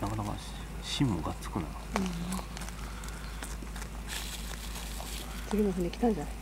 なかなか芯もがっつくな、次の船来たんじゃない？